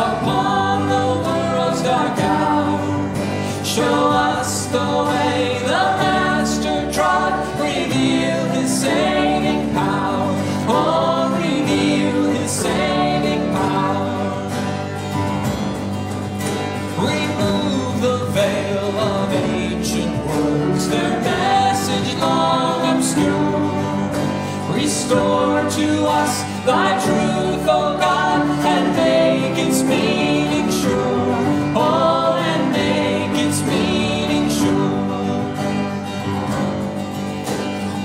upon the world's dark hour. Show us the way the Master trod, reveal his saving power. Oh, reveal his saving power. Remove the veil of ancient words, their message long obscure. Restore to us thy truth.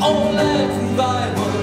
all that revival.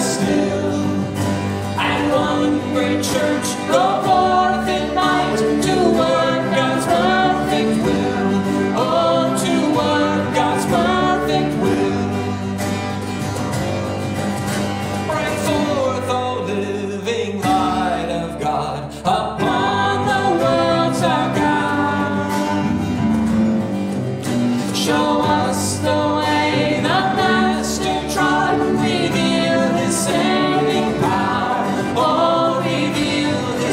still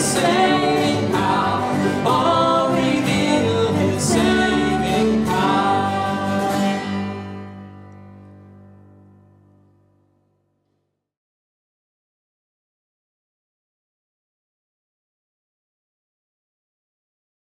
say.